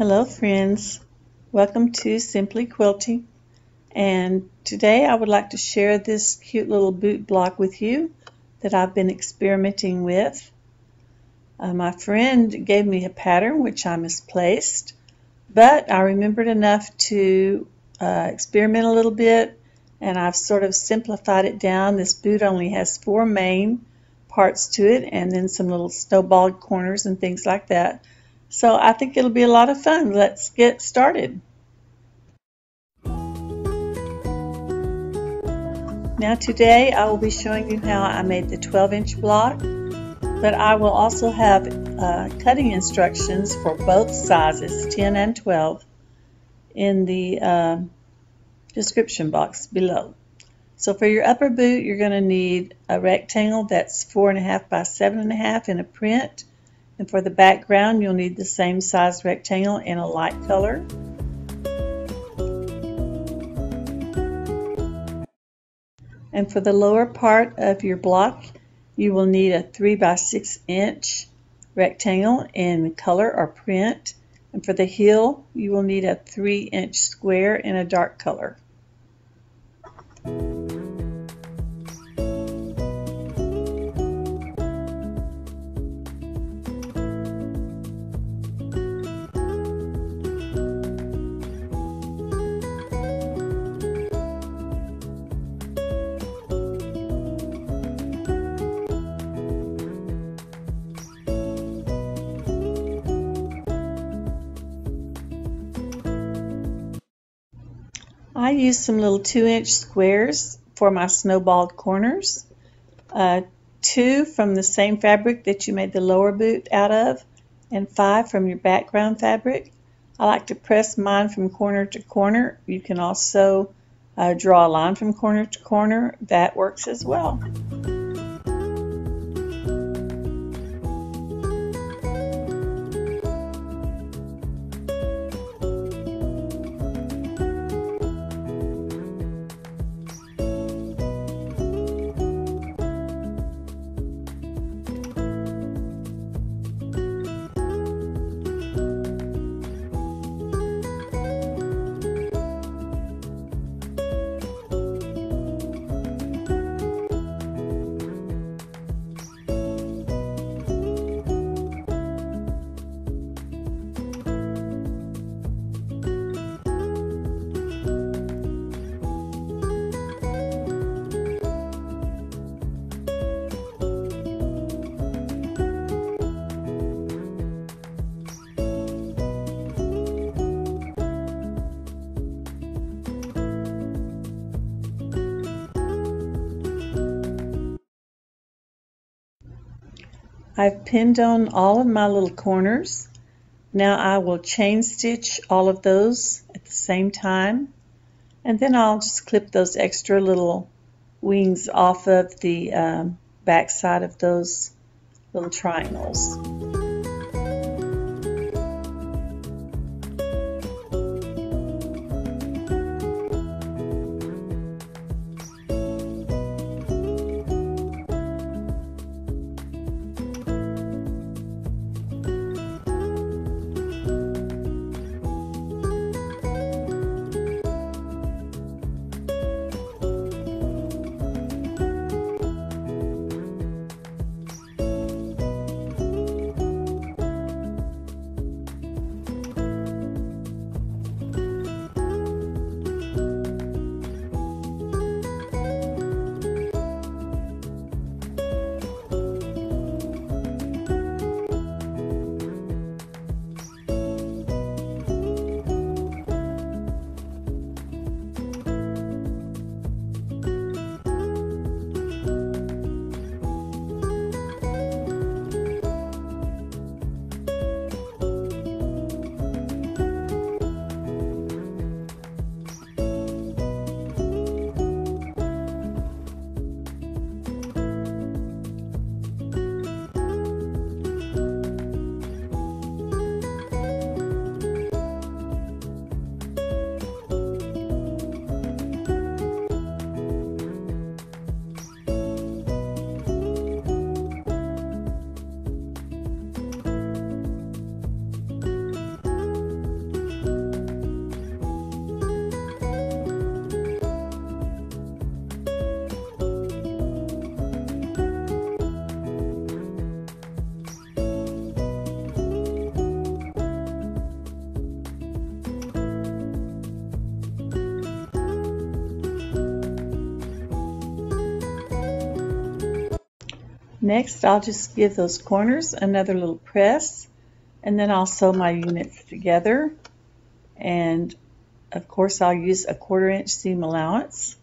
Hello friends, welcome to Simply Quilting and today I would like to share this cute little boot block with you that I've been experimenting with. Uh, my friend gave me a pattern which I misplaced but I remembered enough to uh, experiment a little bit and I've sort of simplified it down. This boot only has four main parts to it and then some little snowballed corners and things like that. So I think it'll be a lot of fun. Let's get started. Now today I will be showing you how I made the 12 inch block, but I will also have uh, cutting instructions for both sizes, 10 and 12, in the uh, description box below. So for your upper boot, you're going to need a rectangle that's four and a half by seven and a half in a print. And for the background, you'll need the same size rectangle in a light color. And for the lower part of your block, you will need a 3 by 6 inch rectangle in color or print. And for the heel, you will need a 3 inch square in a dark color. I used some little two inch squares for my snowballed corners. Uh, two from the same fabric that you made the lower boot out of and five from your background fabric. I like to press mine from corner to corner. You can also uh, draw a line from corner to corner. That works as well. I've pinned on all of my little corners. Now I will chain stitch all of those at the same time and then I'll just clip those extra little wings off of the um, back side of those little triangles. Next, I'll just give those corners another little press, and then I'll sew my units together. And of course, I'll use a quarter inch seam allowance.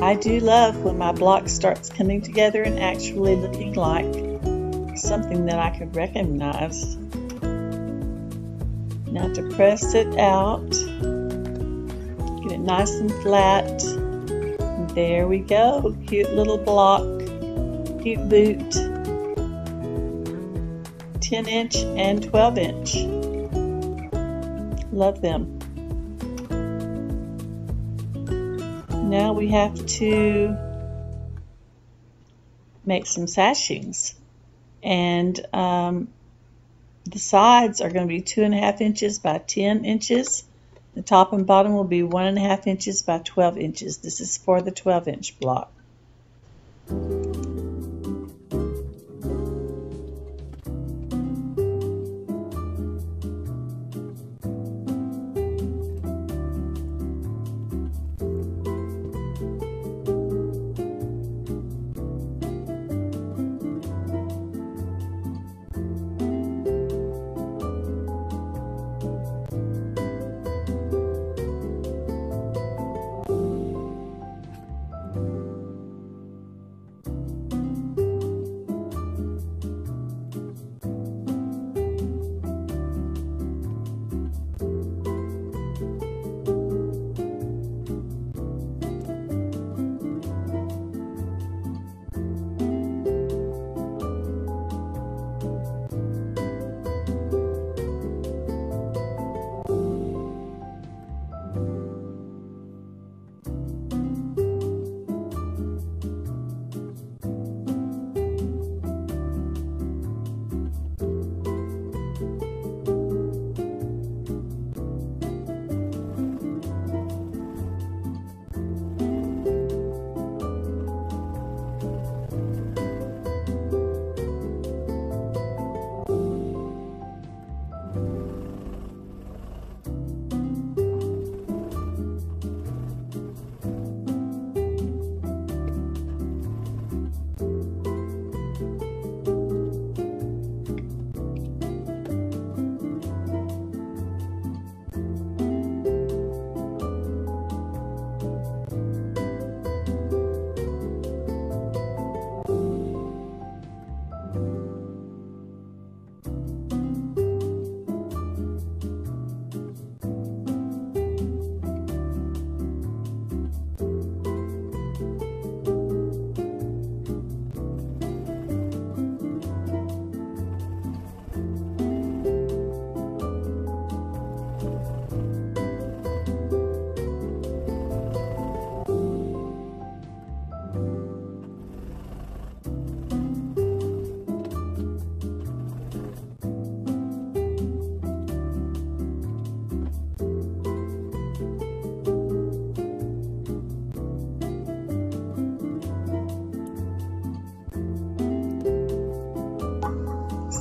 I do love when my block starts coming together and actually looking like something that I could recognize. Now to press it out, get it nice and flat. There we go, cute little block, cute boot, 10 inch and 12 inch. Love them. Now we have to make some sashings. And um, the sides are going to be two and a half inches by 10 inches. The top and bottom will be one and a half inches by 12 inches. This is for the 12 inch block.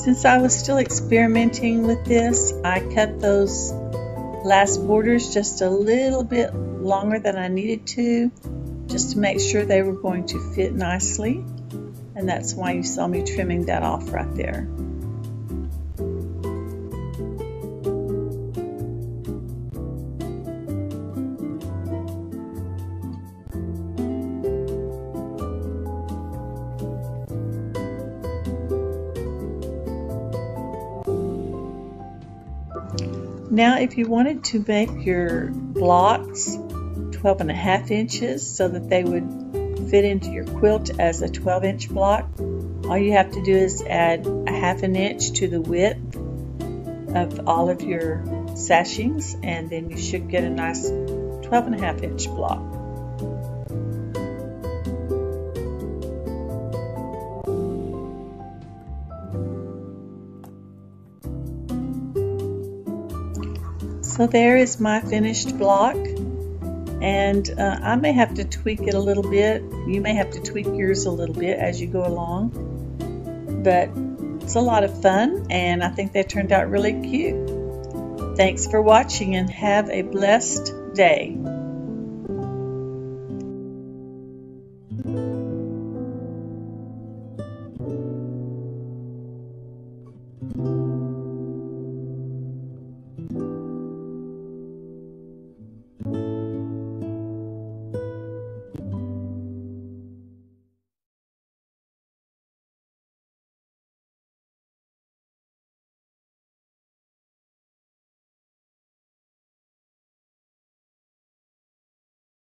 Since I was still experimenting with this, I cut those last borders just a little bit longer than I needed to, just to make sure they were going to fit nicely. And that's why you saw me trimming that off right there. Now if you wanted to make your blocks 12 and a half inches so that they would fit into your quilt as a 12 inch block, all you have to do is add a half an inch to the width of all of your sashings and then you should get a nice 12 and a half inch block. So there is my finished block and uh, I may have to tweak it a little bit. You may have to tweak yours a little bit as you go along. But it's a lot of fun and I think they turned out really cute. Thanks for watching and have a blessed day.